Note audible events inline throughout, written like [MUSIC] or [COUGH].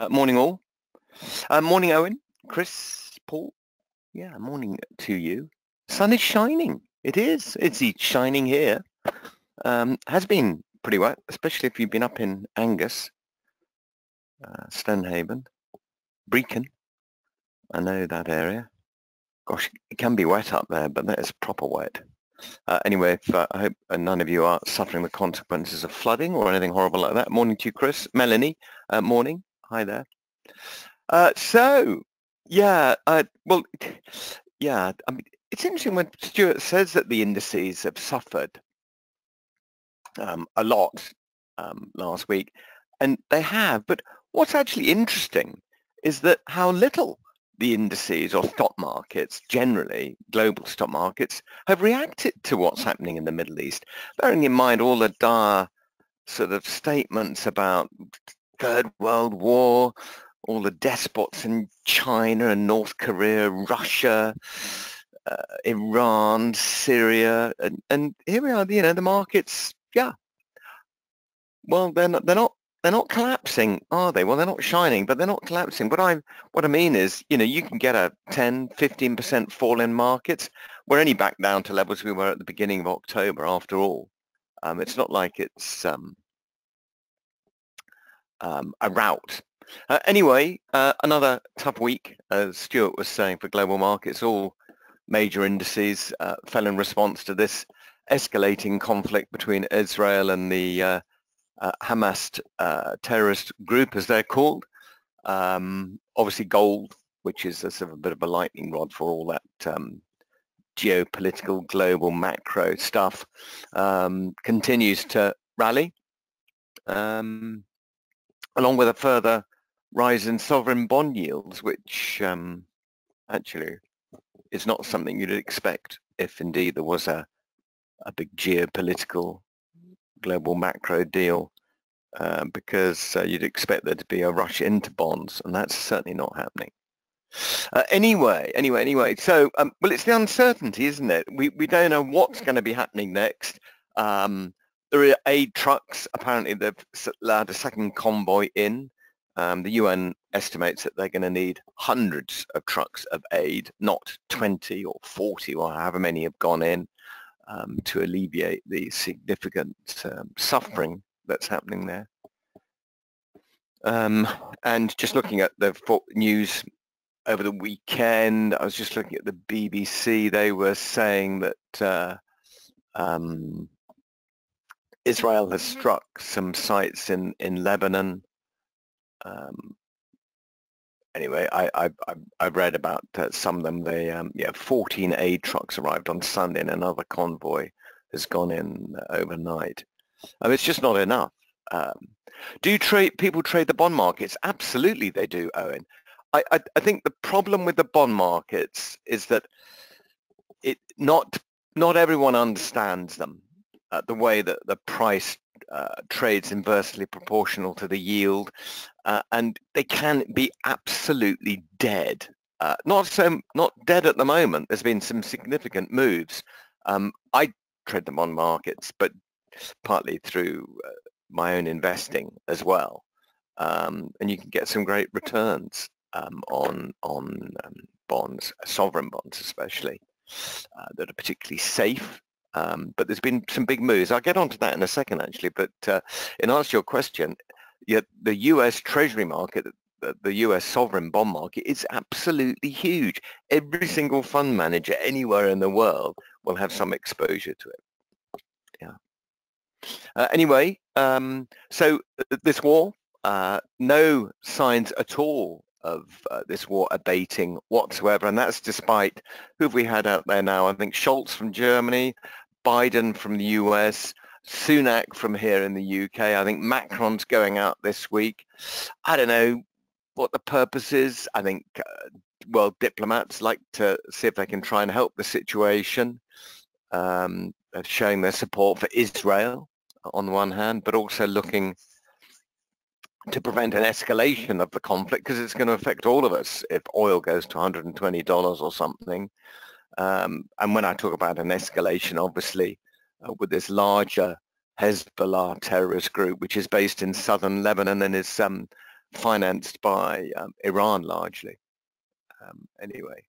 Uh, morning all. Uh, morning Owen, Chris, Paul. Yeah, morning to you. Sun is shining. It is. It's shining here. Um, has been pretty wet, especially if you've been up in Angus, uh, Stonehaven, Brechin. I know that area. Gosh, it can be wet up there, but that is proper wet. Uh, anyway, if, uh, I hope none of you are suffering the consequences of flooding or anything horrible like that. Morning to you, Chris. Melanie, uh, morning. Hi there. Uh, so, yeah, uh, well, [SIGHS] yeah, I mean, it's interesting when Stuart says that the indices have suffered um, a lot um, last week, and they have. But what's actually interesting is that how little the indices or stock markets, generally global stock markets, have reacted to what's happening in the Middle East, bearing in mind all the dire sort of statements about Third World War, all the despots in China and North Korea, Russia, uh, Iran, Syria, and, and here we are, you know, the markets, yeah. Well, they're not, they're not they're not collapsing, are they? Well, they're not shining, but they're not collapsing. What I what I mean is, you know, you can get a 10, 15% fall in markets. We're only back down to levels we were at the beginning of October after all. Um, it's not like it's um, um, a route. Uh, anyway, uh, another tough week, as Stuart was saying, for global markets. All major indices uh, fell in response to this escalating conflict between Israel and the uh, uh, Hamas uh, terrorist group, as they're called. Um, obviously, gold, which is a sort of a bit of a lightning rod for all that um, geopolitical, global, macro stuff, um, continues to rally, um, along with a further rise in sovereign bond yields, which um, actually is not something you'd expect if indeed there was a, a big geopolitical global macro deal uh, because uh, you'd expect there to be a rush into bonds, and that's certainly not happening. Uh, anyway, anyway, anyway. So, um, well, it's the uncertainty, isn't it? We we don't know what's going to be happening next. Um, there are aid trucks. Apparently, they've allowed a second convoy in. Um, the UN estimates that they're going to need hundreds of trucks of aid, not 20 or 40 or however many have gone in um, to alleviate the significant um, suffering that's happening there. Um, and just looking at the news over the weekend, I was just looking at the BBC. They were saying that uh, um, Israel has struck some sites in, in Lebanon. Um, anyway, I, I, I read about uh, some of them. They, um, yeah, 14 aid trucks arrived on Sunday and another convoy has gone in uh, overnight. Um, it's just not enough. Um, do trade people trade the bond markets? Absolutely they do, Owen. I, I, I think the problem with the bond markets is that it not not everyone understands them uh, the way that the price uh, trades inversely proportional to the yield, uh, and they can be absolutely dead. Uh, not so, not dead at the moment. There's been some significant moves. Um, I trade them on markets, but partly through uh, my own investing as well, um, and you can get some great returns um, on on um, bonds, sovereign bonds especially, uh, that are particularly safe um, but there's been some big moves. I'll get onto that in a second, actually. But uh, in answer to your question, yeah, the U.S. Treasury market, the, U.S. sovereign bond market, is absolutely huge. Every single fund manager anywhere in the world will have some exposure to it. Yeah. Uh, anyway, um, so uh, this war, uh, no signs at all of uh, this war abating whatsoever, and that's despite who have we had out there now? I think Scholz from Germany, Biden from the US, Sunak from here in the UK. I think Macron's going out this week. I don't know what the purpose is. I think, uh, well, diplomats like to see if they can try and help the situation, um, showing their support for Israel on the one hand, but also looking to prevent an escalation of the conflict because it's going to affect all of us if oil goes to $120 or something. Um, and when I talk about an escalation, obviously, uh, with this larger Hezbollah terrorist group, which is based in southern Lebanon and is um, financed by um, Iran largely. Um, anyway,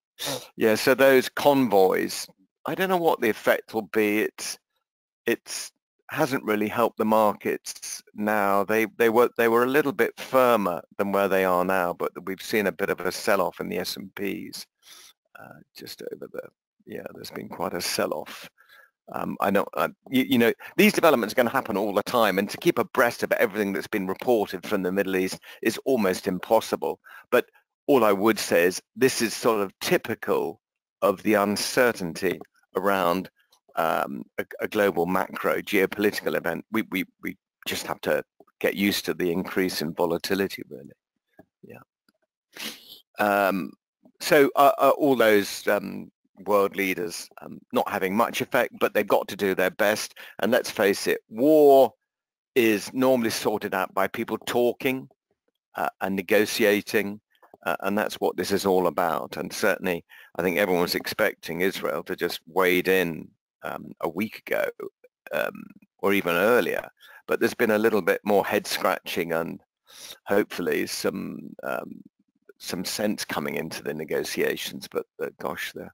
yeah. So those convoys, I don't know what the effect will be. It's it's hasn't really helped the markets now. They they were they were a little bit firmer than where they are now, but we've seen a bit of a sell-off in the S&Ps uh, just over the yeah. There's been quite a sell-off. Um, I know, uh, you, you, know, these developments are going to happen all the time, and to keep abreast of everything that's been reported from the Middle East is almost impossible. But all I would say is this is sort of typical of the uncertainty around um, a, a, global macro geopolitical event. We, we, we just have to get used to the increase in volatility, really. Yeah. Um, so uh, uh, all those um, world leaders um, not having much effect, but they've got to do their best. And let's face it, war is normally sorted out by people talking uh, and negotiating. Uh, and that's what this is all about. And certainly, I think everyone was expecting Israel to just wade in um, a week ago um, or even earlier. But there's been a little bit more head scratching and hopefully some um, some sense coming into the negotiations. But uh, gosh, the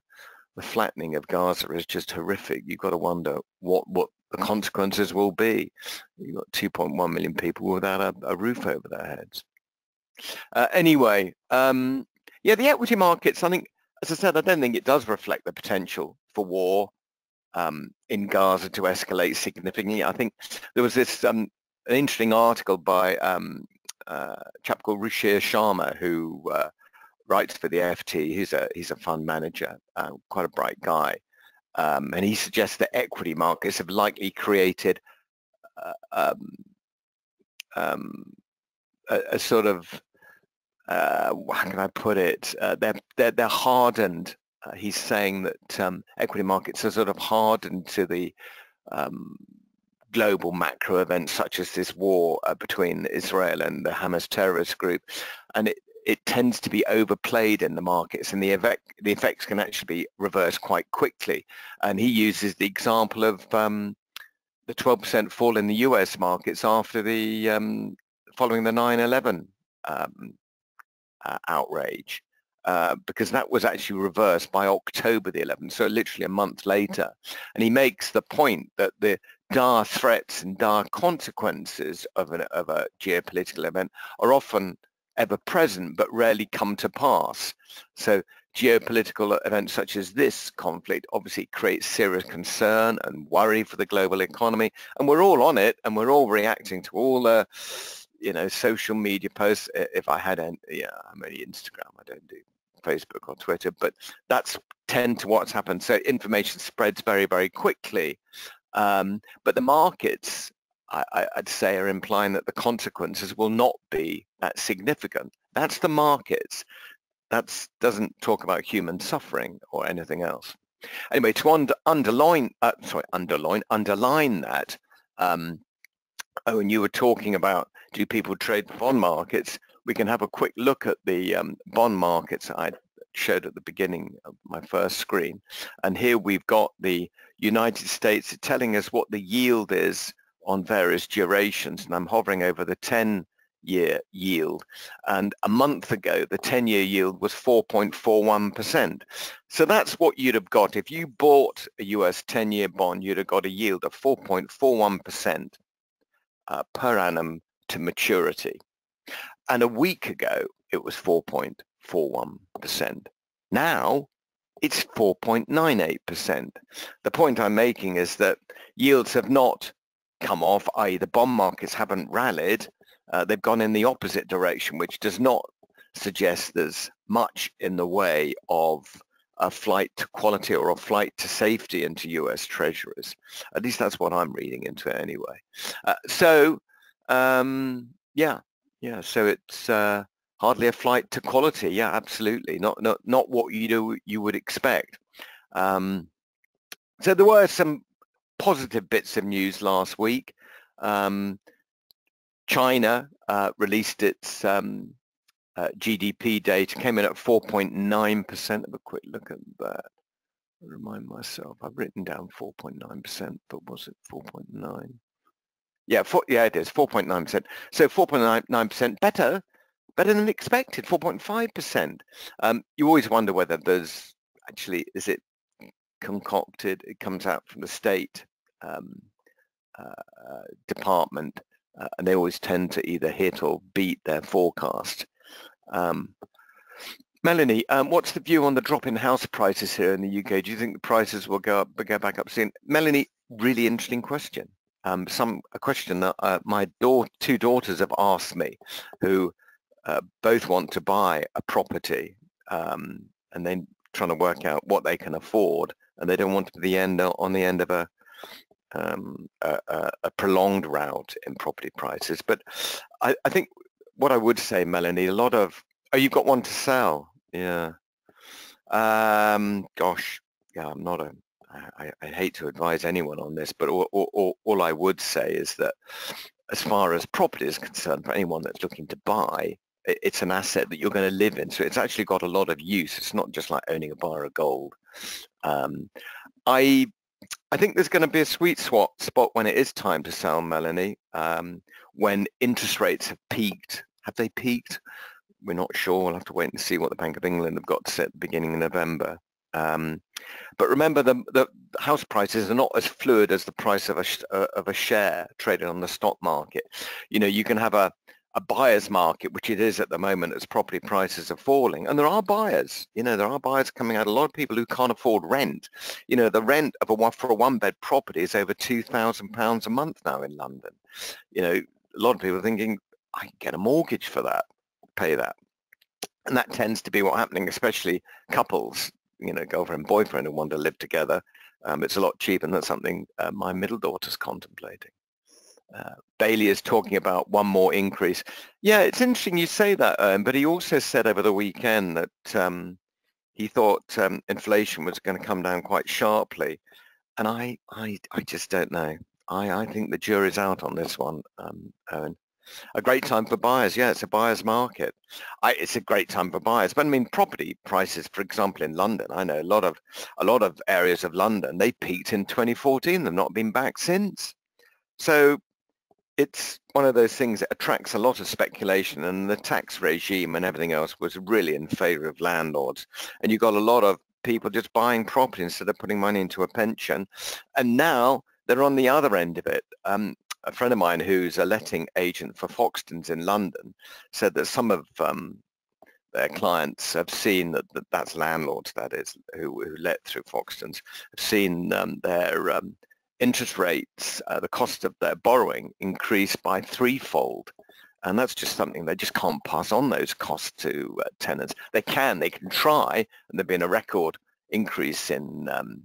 the flattening of Gaza is just horrific. You've got to wonder what, what the consequences will be. You've got 2.1 million people without a, a roof over their heads. Uh, anyway, um, yeah, the equity markets, I think, as I said, I don't think it does reflect the potential for war um, in Gaza to escalate significantly. I think there was this um, an interesting article by um, uh, a chap called Ruchir Sharma who uh, writes for the FT. He's a he's a fund manager, uh, quite a bright guy, um, and he suggests that equity markets have likely created uh, um, um, a, a, sort of uh, how can I put it? Uh, they're, they're they're hardened. Uh, he's saying that um, equity markets are sort of hardened to the um, global macro events such as this war uh, between Israel and the Hamas terrorist group. And it, it tends to be overplayed in the markets and the effect the effects can actually be reversed quite quickly. And he uses the example of um, the 12% fall in the US markets after the um, following the 9/11 um, uh, outrage. Uh, because that was actually reversed by October the 11th, so literally a month later. And he makes the point that the dire threats and dire consequences of, an, of a geopolitical event are often ever present but rarely come to pass. So geopolitical events such as this conflict obviously creates serious concern and worry for the global economy. And we're all on it and we're all reacting to all the, you know, social media posts. If I had, any, yeah, I'm only Instagram, I don't do Facebook or Twitter, but that's tend to what's happened. So information spreads very, very quickly. Um, but the markets I, would say are implying that the consequences will not be that significant. That's the markets. That doesn't talk about human suffering or anything else. Anyway, to under, underline, uh, sorry, underline, underline that, um, oh, and you were talking about do people trade bond markets? We can have a quick look at the um, bond markets I showed at the beginning of my first screen. And here we've got the United States telling us what the yield is on various durations, and I'm hovering over the 10-year yield. And a month ago, the 10-year yield was 4.41%. So that's what you'd have got. If you bought a US 10-year bond, you'd have got a yield of 4.41% uh, per annum to maturity. And a week ago, it was 4.41%. Now, it's 4.98%. The point I'm making is that yields have not come off, i.e. the bond markets haven't rallied, uh, they've gone in the opposite direction, which does not suggest there's much in the way of a flight to quality or a flight to safety into US treasuries. At least that's what I'm reading into it anyway. Uh, so, um, yeah, yeah, so it's uh, hardly a flight to quality. Yeah, absolutely. Not, not, not what you do, you would expect. Um, so there were some positive bits of news last week. Um, China uh, released its um, uh, GDP data, came in at 4.9%. Have a quick look at that. I remind myself, I've written down 4.9%, but was it 4.9? Yeah, four, yeah, it is 4.9%. So 4.9% better better than expected, 4.5%. Um, you always wonder whether there's actually, is it concocted, it comes out from the state um, uh, department, uh, and they always tend to either hit or beat their forecast. Um, Melanie, um, what's the view on the drop in house prices here in the UK? Do you think the prices will go up, go back up soon? Melanie, really interesting question. Um, some a question that uh, my two daughters have asked me, who uh, both want to buy a property, um, and then trying to work out what they can afford, and they don't want to be the end on the end of a, um, a, a, prolonged route in property prices. But I, I think what I would say, Melanie, a lot of Oh, you've got one to sell. Yeah. Um, gosh, yeah, I'm not a. I, I hate to advise anyone on this, but all, all, all I would say is that as far as property is concerned, for anyone that's looking to buy, it's an asset that you're going to live in. So it's actually got a lot of use. It's not just like owning a bar of gold. Um, I I think there's going to be a sweet spot spot when it is time to sell, Melanie. Um, when interest rates have peaked. Have they peaked? we're not sure. We'll have to wait and see what the Bank of England have got to say at the beginning of November. Um, but remember, the, the house prices are not as fluid as the price of a uh, of a share traded on the stock market. You know, you can have a a buyer's market, which it is at the moment as property prices are falling. And there are buyers, you know, there are buyers coming out. A lot of people who can't afford rent. You know, the rent of a one for a one bed property is over two thousand pounds a month now in London. You know, a lot of people are thinking, I can get a mortgage for that pay that. And that tends to be what's happening, especially couples, you know, girlfriend, boyfriend who want to live together. Um, it's a lot cheaper and that's something uh, my middle daughter's contemplating. Uh, Bailey is talking about one more increase. Yeah, it's interesting you say that, um, but he also said over the weekend that um, he thought um, inflation was going to come down quite sharply. And I, I, I just don't know. I, I think the jury's out on this one, um, Owen. A great time for buyers. Yeah, it's a buyer's market. I, it's a great time for buyers. But I mean, property prices, for example, in London, I know a lot of a lot of areas of London, they peaked in 2014. They've not been back since. So it's one of those things that attracts a lot of speculation and the tax regime and everything else was really in favor of landlords. And you got a lot of people just buying property instead of putting money into a pension. And now they're on the other end of it. Um, a friend of mine who's a letting agent for Foxtons in London said that some of um, their clients have seen that, that that's landlords, that is, who, who let through Foxtons, have seen um, their um, interest rates, uh, the cost of their borrowing increase by threefold. And that's just something they just can't pass on those costs to uh, tenants. They can, they can try, and there's been a record increase in um,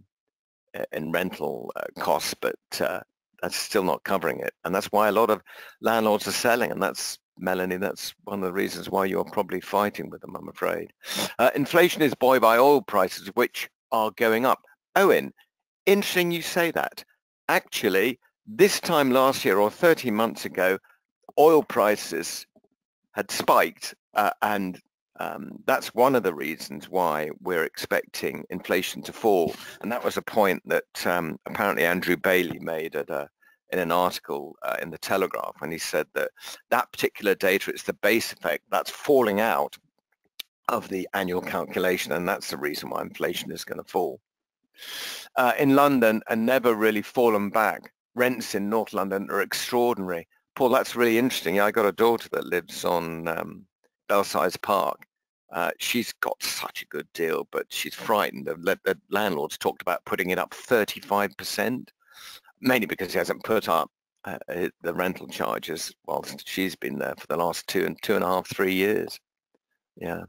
in rental uh, costs, but uh, that's still not covering it. And that's why a lot of landlords are selling. And that's, Melanie, that's one of the reasons why you're probably fighting with them, I'm afraid. Uh, inflation is buoyed by oil prices, which are going up. Owen, interesting you say that. Actually, this time last year or 30 months ago, oil prices had spiked uh, and um, that's one of the reasons why we're expecting inflation to fall. And that was a point that um, apparently Andrew Bailey made a, in an article uh, in the Telegraph when he said that that particular data, it's the base effect that's falling out of the annual calculation. And that's the reason why inflation is going to fall. Uh, in London and never really fallen back. Rents in North London are extraordinary. Paul, that's really interesting. I got a daughter that lives on um, Belsize Park. Uh, she's got such a good deal, but she's frightened. The, the landlord's talked about putting it up 35%, mainly because he hasn't put up uh, the rental charges whilst she's been there for the last two and two and a half, three years. Yeah.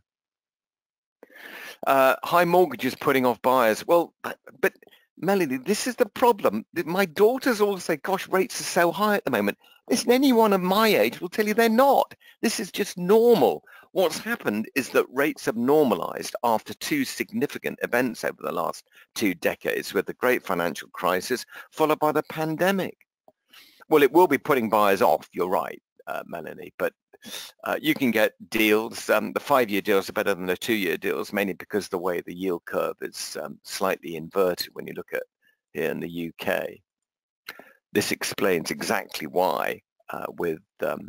Uh, high mortgages putting off buyers. Well, but Melanie, this is the problem. My daughters all say, gosh, rates are so high at the moment. Listen, anyone of my age will tell you they're not. This is just normal. What's happened is that rates have normalized after two significant events over the last two decades with the great financial crisis followed by the pandemic. Well, it will be putting buyers off, you're right, uh, Melanie, but uh, you can get deals. Um, the five-year deals are better than the two-year deals, mainly because the way the yield curve is um, slightly inverted when you look at here in the UK. This explains exactly why uh, with um,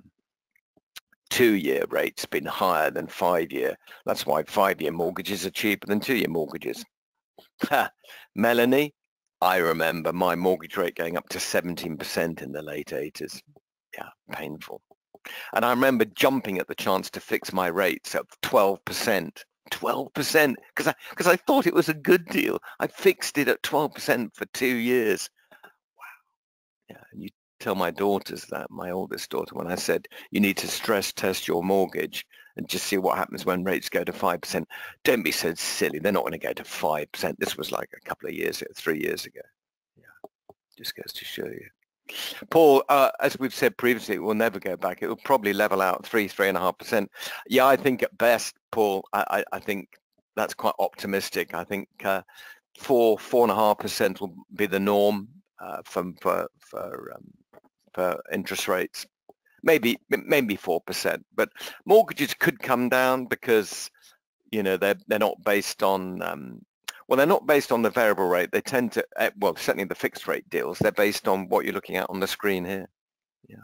two-year rate's been higher than five-year. That's why five-year mortgages are cheaper than two-year mortgages. Melanie, I remember my mortgage rate going up to 17% in the late 80s. Yeah, painful. And I remember jumping at the chance to fix my rates at 12%. 12% because I, cause I thought it was a good deal. I fixed it at 12% for two years. Wow. Yeah, and you tell my daughters that, my oldest daughter, when I said you need to stress test your mortgage and just see what happens when rates go to 5%. Don't be so silly. They're not going to go to 5%. This was like a couple of years, ago, three years ago. Yeah, just goes to show you. Paul, uh, as we've said previously, it will never go back. It will probably level out three, three and a half percent. Yeah, I think at best, Paul, I, I, I think that's quite optimistic. I think uh, four, four and a half percent will be the norm uh, for for for, um, for interest rates. Maybe maybe four percent, but mortgages could come down because you know they're they're not based on um, well, they're not based on the variable rate. They tend to, eh, well, certainly the fixed rate deals, they're based on what you're looking at on the screen here. Yeah.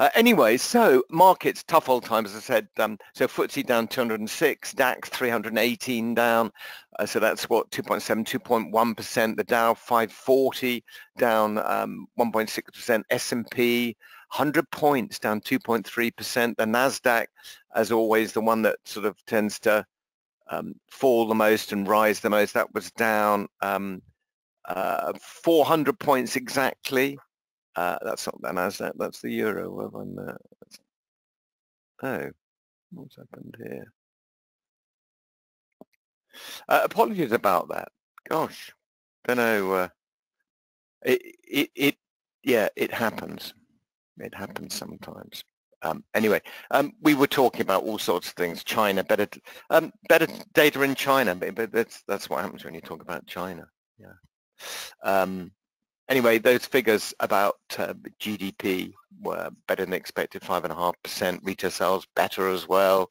Uh, anyway, so markets, tough old times, as I said. Um, so FTSE down 206, DAX 318 down. Uh, so that's what, 2.7, 2.1%. The Dow 540 down um, 1.6%. S&P 100 points down 2.3%. The NASDAQ, as always, the one that sort of tends to um, fall the most and rise the most. That was down um, uh, 400 points exactly. Uh, that's not the Nasdaq. That's the euro. Oh, what's happened here? Uh, apologies about that. Gosh, don't know. Uh, it, it, it, yeah, it happens. It happens sometimes. Um, anyway, um, we were talking about all sorts of things. China, better, um, better data in China, but that's that's what happens when you talk about China. Yeah. Um, anyway, those figures about uh, GDP were better than expected, five and a half percent. Retail sales better as well,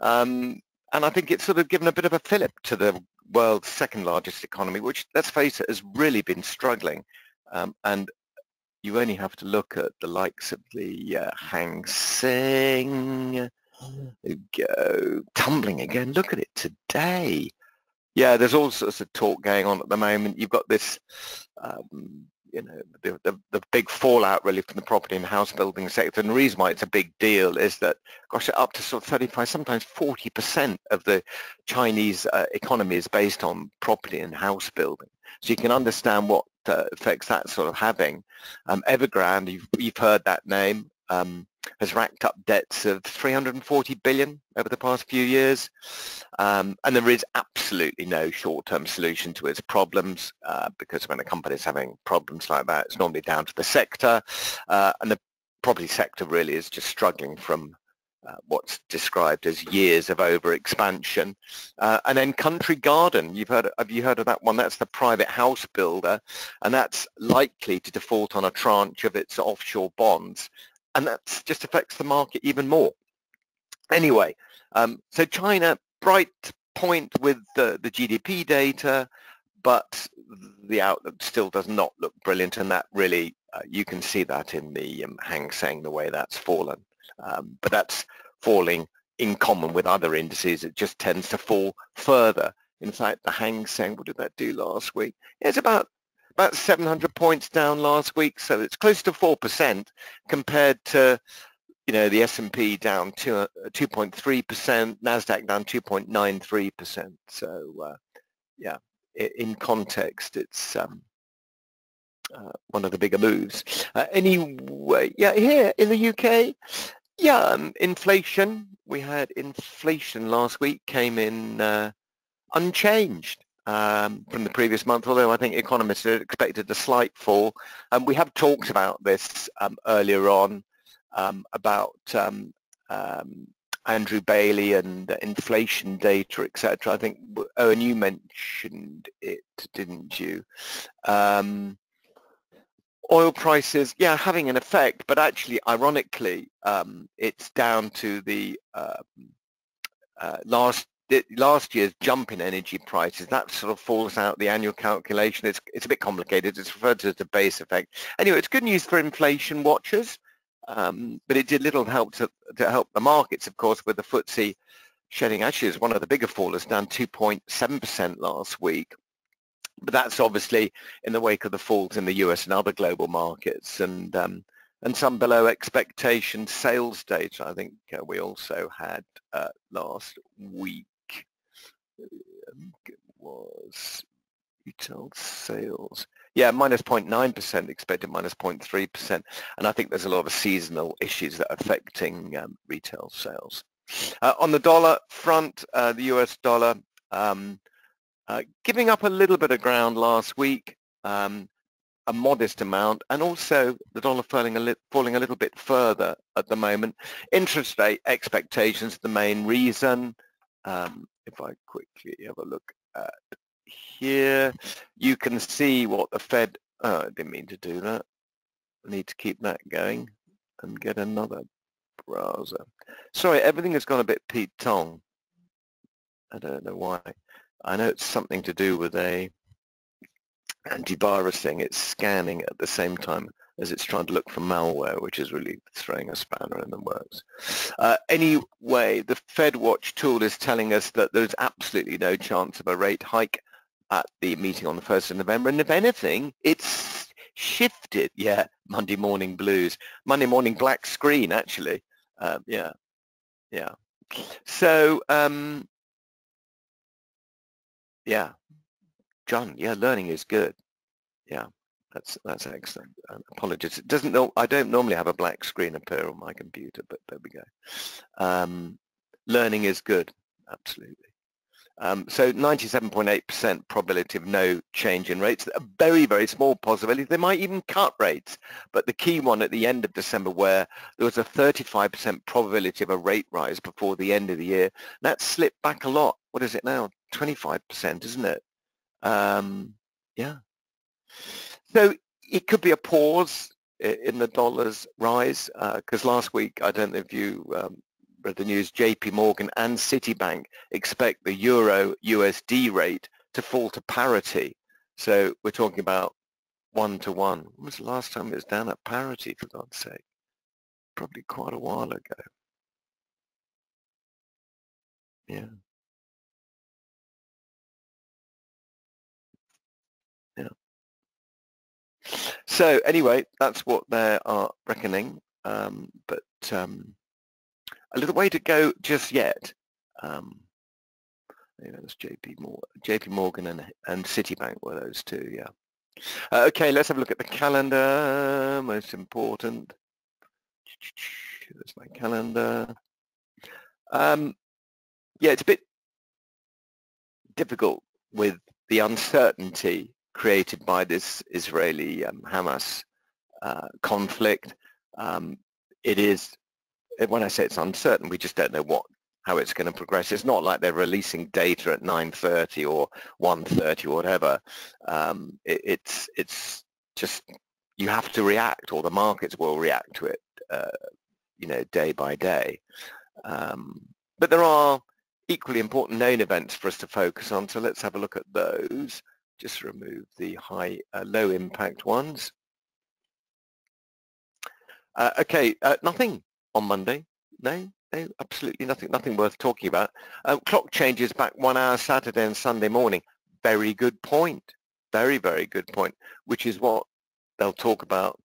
um, and I think it's sort of given a bit of a fillip to the world's second largest economy, which let's face it, has really been struggling. Um, and you only have to look at the likes of the uh, Hang Seng go tumbling again. Look at it today. Yeah, there's all sorts of talk going on at the moment. You've got this, um, you know, the, the, the, big fallout really from the property and house building sector. And the reason why it's a big deal is that, gosh, up to sort of 35, sometimes 40% of the Chinese uh, economy is based on property and house building. So you can understand what effects that sort of having. Um, Evergrande, you've, you've, heard that name, um, has racked up debts of 340 billion over the past few years. Um, and there is absolutely no short-term solution to its problems uh, because when a company is having problems like that, it's normally down to the sector. Uh, and the property sector really is just struggling from uh, what's described as years of over-expansion. Uh, and then Country Garden, you've heard, have you heard of that one? That's the private house builder, and that's likely to default on a tranche of its offshore bonds, and that just affects the market even more. Anyway, um, so China, bright point with the, the GDP data, but the outlook still does not look brilliant, and that really, uh, you can see that in the um, Hang Seng, the way that's fallen. Um, but that's falling in common with other indices. It just tends to fall further. In fact, the Hang Seng, what did that do last week? It's about about 700 points down last week, so it's close to 4% compared to, you know, the S&P down 2.3%, uh, NASDAQ down 2.93%. So, uh, yeah, in context, it's um, uh, one of the bigger moves. Uh, anyway, yeah, here in the UK, yeah, um, inflation. We had inflation last week came in uh, unchanged um, from the previous month, although I think economists expected a slight fall. And um, we have talked about this um, earlier on um, about um, Andrew Bailey and inflation data, etc. I think, Owen, you mentioned it, didn't you? Um, oil prices, yeah, having an effect, but actually, ironically, um, it's down to the uh, uh, last last year's jump in energy prices. That sort of falls out the annual calculation. It's it's a bit complicated. It's referred to as the base effect. Anyway, it's good news for inflation watchers. Um, but it did little help to, to help the markets, of course, with the FTSE shedding actually is one of the bigger fallers, down 2.7% last week. But that's obviously in the wake of the falls in the US and other global markets and um, and some below expectation sales data. I think uh, we also had uh, last week was retail sales. Yeah, minus 0.9%, expected minus 0.3%. And I think there's a lot of seasonal issues that are affecting um, retail sales. Uh, on the dollar front, uh, the US dollar um, uh, giving up a little bit of ground last week, um, a modest amount, and also the dollar falling a, li- falling a little bit further at the moment. Interest rate expectations, the main reason. Um, if I quickly have a look at here, you can see what the Fed, oh, I didn't mean to do that. I need to keep that going and get another browser. Sorry, everything has gone a bit Pete Tong. I don't know why. I know it's something to do with a antivirus thing. It's scanning at the same time as it's trying to look for malware, which is really throwing a spanner in the works. Uh, anyway, the FedWatch tool is telling us that there's absolutely no chance of a rate hike at the meeting on the 1st of November. And if anything, it's shifted. Yeah, Monday morning blues. Monday morning black screen, actually. Uh, yeah, yeah. So, um, yeah, John, yeah, learning is good. Yeah. That's that's excellent. Um, apologies. It doesn't know. I don't normally have a black screen appear on my computer, but there we go. Um, learning is good. Absolutely. Um, so 97.8% probability of no change in rates. A very, very small possibility. They might even cut rates. But the key one at the end of December where there was a 35% probability of a rate rise before the end of the year. That slipped back a lot. What is it now? 25%, isn't it? Um, yeah. So it could be a pause in the dollar's rise because uh, last week, I don't know if you um, read the news, JP Morgan and Citibank expect the euro USD rate to fall to parity. So we're talking about one to one. When was the last time it was down at parity, for God's sake? Probably quite a while ago. Yeah. So anyway, that's what they are reckoning, um, but um, a little way to go just yet. Um, know, it's JP Morgan, JP Morgan and, and Citibank were those two, yeah. Uh, okay, let's have a look at the calendar, most important. There's my calendar. Um, yeah, it's a bit difficult with the uncertainty created by this Israeli um, Hamas uh, conflict. Um, it is, when I say it's uncertain, we just don't know what how it's going to progress. It's not like they're releasing data at 9.30 or 1.30 or whatever. Um, it, it's, it's just, you have to react or the markets will react to it, uh, you know, day by day. Um, but there are equally important known events for us to focus on, so let's have a look at those just remove the high, uh, low impact ones. Uh, okay, uh, nothing on Monday. No, no, absolutely nothing, nothing worth talking about. Uh, clock changes back one hour Saturday and Sunday morning. Very good point. Very, very good point, which is what they'll talk about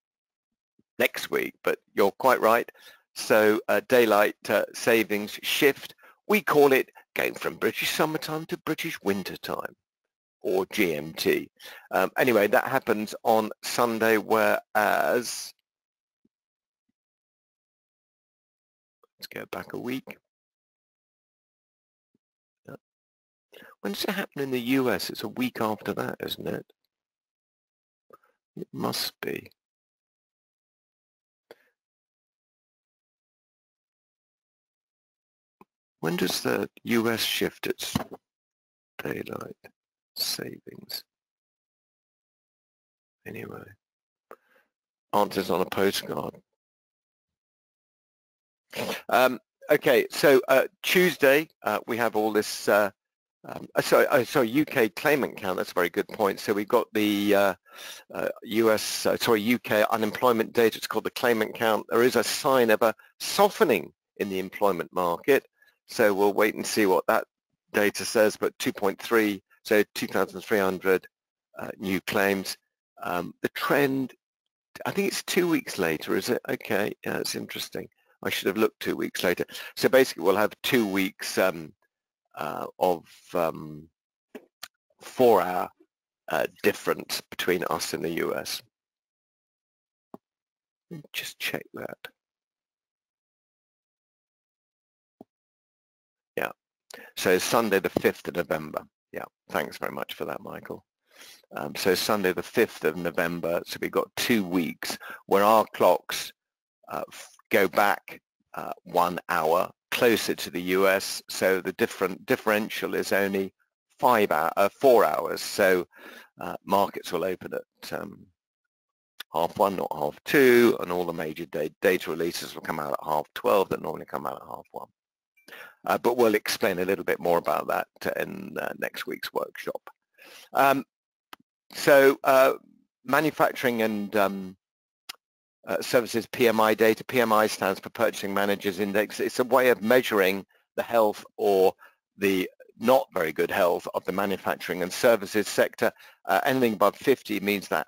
next week. But you're quite right. So uh, daylight uh, savings shift, we call it going from British summertime to British wintertime or GMT. Um, anyway, that happens on Sunday, whereas, let's go back a week. When does it happen in the US? It's a week after that, isn't it? It must be. When does the US shift its daylight? Savings. Anyway, answers on a postcard. Um, okay, so uh, Tuesday uh, we have all this uh, Um, sorry, uh, sorry, UK claimant count. That's a very good point. So we've got the uh, uh, US, uh, sorry, UK unemployment data. It's called the claimant count. There is a sign of a softening in the employment market. So we'll wait and see what that data says. But 2.3, so 2,300 uh, new claims. Um, the trend, I think it's two weeks later, is it? Okay, yeah, it's interesting. I should have looked two weeks later. So basically, we'll have two weeks. Um, uh, of um, four-hour uh, difference between us and the US. Just check that. Yeah. So Sunday the 5th of November. Yeah. Thanks very much for that, Michael. Um, so Sunday the 5th of November. So we've got two weeks where our clocks uh, go back uh, one hour closer to the US, so the different differential is only five hour, uh, four hours. So uh, markets will open at um, half one, not half two, and all the major data releases will come out at half 12 that normally come out at half one. Uh, but we'll explain a little bit more about that in uh, next week's workshop. Um, so uh, manufacturing and um, uh, services PMI data. PMI stands for Purchasing Managers Index. It's a way of measuring the health or the not very good health of the manufacturing and services sector. Uh, anything above 50 means that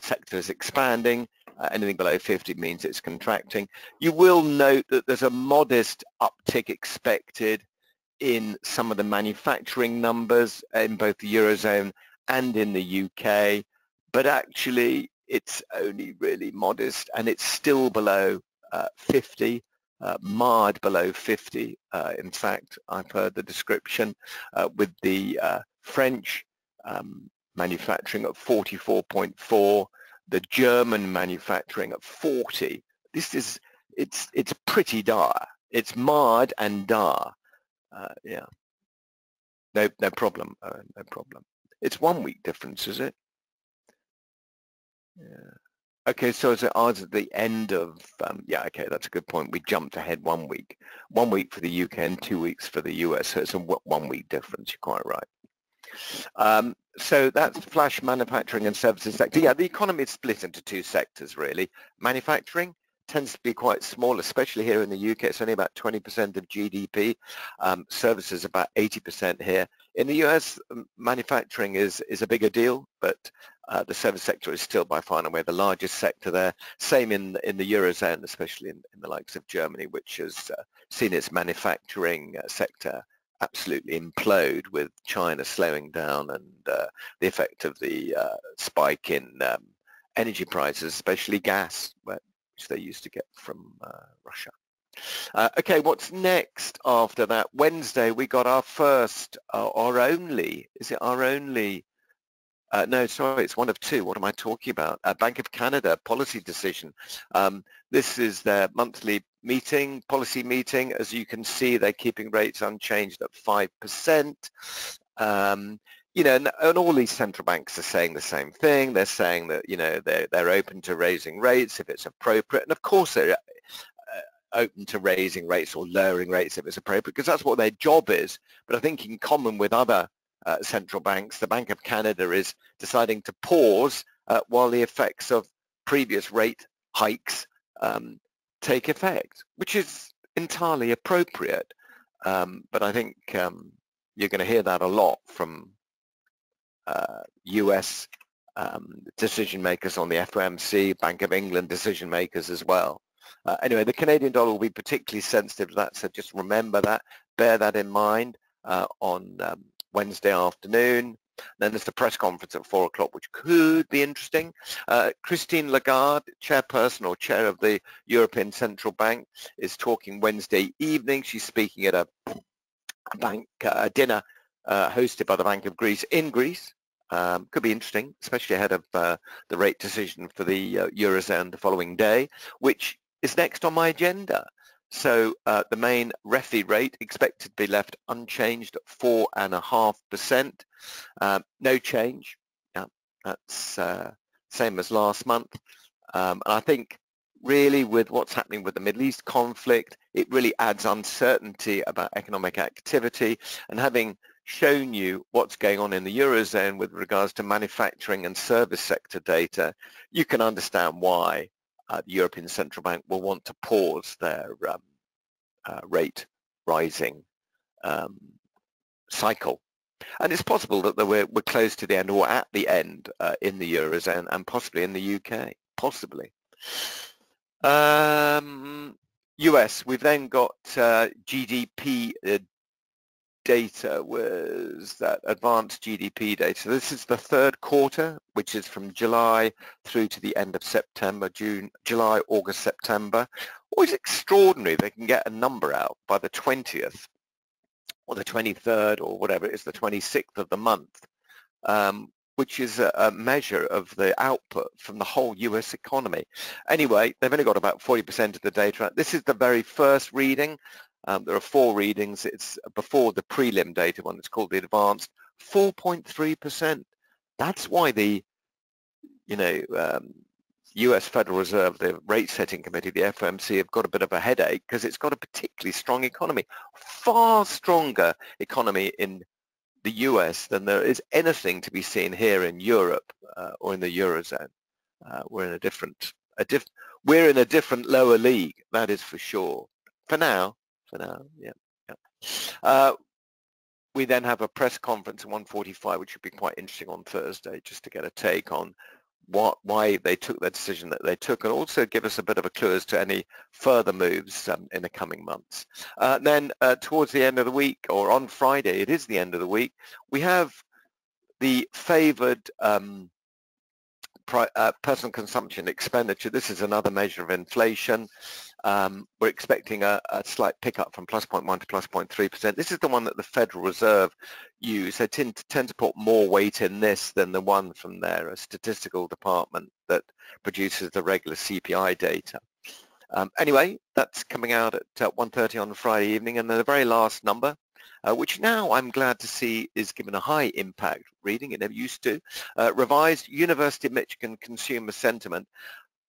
sector is expanding. Uh, anything below 50 means it's contracting. You will note that there's a modest uptick expected in some of the manufacturing numbers in both the Eurozone and in the UK, but actually it's only really modest and it's still below uh, 50, uh, marred below 50. Uh, in fact, I've heard the description uh, with the uh, French um, manufacturing at 44.4, the German manufacturing at 40. This is, it's, it's pretty dire. It's marred and dire. Uh, yeah. No, no problem. no problem. It's one week difference, is it? Yeah. Okay, so it's ours at the end of, um, yeah, okay, that's a good point. We jumped ahead one week. One week for the UK and two weeks for the US, so it's a one week difference, you're quite right. Um, so that's flash manufacturing and services sector. Yeah, the economy is split into two sectors, really. Manufacturing tends to be quite small, especially here in the UK. It's only about 20% of GDP. Um, services about 80% here. In the US, manufacturing is, is a bigger deal, but uh, the service sector is still by far and away the largest sector there. Same in in the eurozone, especially in, in the likes of Germany, which has uh, seen its manufacturing uh, sector absolutely implode with China slowing down and uh, the effect of the uh, spike in um, energy prices, especially gas, which they used to get from uh, Russia. Uh, okay, what's next after that? Wednesday, we got our first, uh, our only, is it our only uh, no, sorry, it's one of two. What am I talking about? Uh, Bank of Canada policy decision. Um, this is their monthly meeting, policy meeting. As you can see, they're keeping rates unchanged at 5%. Um, you know, and, and, all these central banks are saying the same thing. They're saying that, you know, they're, they're open to raising rates if it's appropriate. And of course, they're uh, open to raising rates or lowering rates if it's appropriate because that's what their job is. But I think in common with other uh, central banks, the Bank of Canada is deciding to pause uh, while the effects of previous rate hikes um, take effect, which is entirely appropriate. Um, but I think um, you're going to hear that a lot from uh, US um, decision makers on the FOMC, Bank of England decision makers as well. Uh, anyway, the Canadian dollar will be particularly sensitive to that, so just remember that, bear that in mind uh, on um, Wednesday afternoon. Then there's the press conference at 4 o'clock, which could be interesting. Uh, Christine Lagarde, chairperson or chair of the European Central Bank, is talking Wednesday evening. She's speaking at a bank uh, dinner uh, hosted by the Bank of Greece in Greece. Um, could be interesting, especially ahead of uh, the rate decision for the uh, Eurozone the following day, which is next on my agenda. So uh, the main REFI rate expected to be left unchanged at 4.5%. Uh, no change. Yeah, that's uh, same as last month. Um, and I think really with what's happening with the Middle East conflict, it really adds uncertainty about economic activity and having shown you what's going on in the Eurozone with regards to manufacturing and service sector data, you can understand why uh, the European Central Bank will want to pause their um, uh, rate rising um, cycle. And it's possible that we're, we're close to the end or at the end uh, in the Eurozone and possibly in the UK, possibly. Um, US, we've then got uh, GDP uh, data was that advanced GDP data. This is the third quarter, which is from July through to the end of September, June, July, August, September. Always extraordinary. They can get a number out by the 20th or the 23rd or whatever it is, the 26th of the month, um, which is a, a, measure of the output from the whole US economy. Anyway, they've only got about 40% of the data. This is the very first reading. Um, there are four readings. It's before the prelim data one. It's called the advanced. 4.3%. That's why the, you know, um, US Federal Reserve, the rate setting committee, the FOMC, have got a bit of a headache because it's got a particularly strong economy, far stronger economy in the US than there is anything to be seen here in Europe uh, or in the Eurozone. Uh, we're in a different, a diff, we're in a different lower league, that is for sure. For now, yeah. yeah. Uh, we then have a press conference at 1.45, which would be quite interesting on Thursday, just to get a take on what, why they took the decision that they took and also give us a bit of a clue as to any further moves um, in the coming months. Uh, then uh, towards the end of the week or on Friday, it is the end of the week, we have the favoured um, uh, personal consumption expenditure. This is another measure of inflation. Um, we're expecting a, a, slight pickup from plus 0.1 to plus 0.3%. This is the one that the Federal Reserve use. They tend to, tend to put more weight in this than the one from their statistical department that produces the regular CPI data. Um, anyway, that's coming out at uh, 1.30 on Friday evening. And then the very last number, uh, which now I'm glad to see is given a high impact reading, it never used to, uh, revised University of Michigan Consumer Sentiment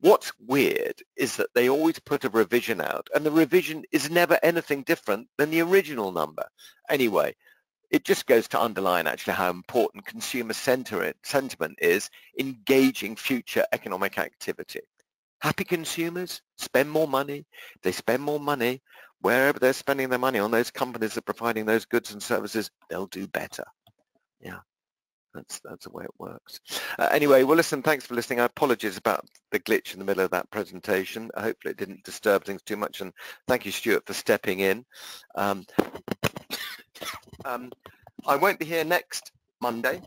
What's weird is that they always put a revision out and the revision is never anything different than the original number. Anyway, it just goes to underline actually how important consumer sentiment is engaging future economic activity. Happy consumers spend more money. They spend more money. Wherever they're spending their money on those companies that are providing those goods and services, they'll do better. Yeah. That's that's the way it works. Uh, anyway, well, listen, thanks for listening. I apologize about the glitch in the middle of that presentation. Hopefully it didn't disturb things too much. And thank you, Stuart, for stepping in. Um, um, I won't be here next Monday.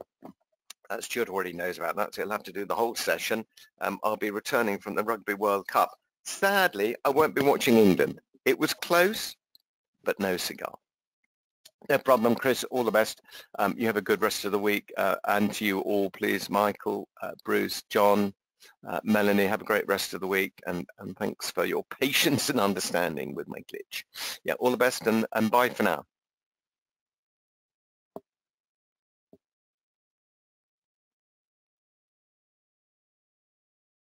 Uh, Stuart already knows about that, so he'll have to do the whole session. Um, I'll be returning from the Rugby World Cup. Sadly, I won't be watching England. It was close, but no cigar. No problem, Chris. All the best. Um, you have a good rest of the week. Uh, and to you all, please, Michael, uh, Bruce, John, uh, Melanie, have a great rest of the week. And, and thanks for your [LAUGHS] patience and understanding with my glitch. Yeah, all the best and, and bye for now.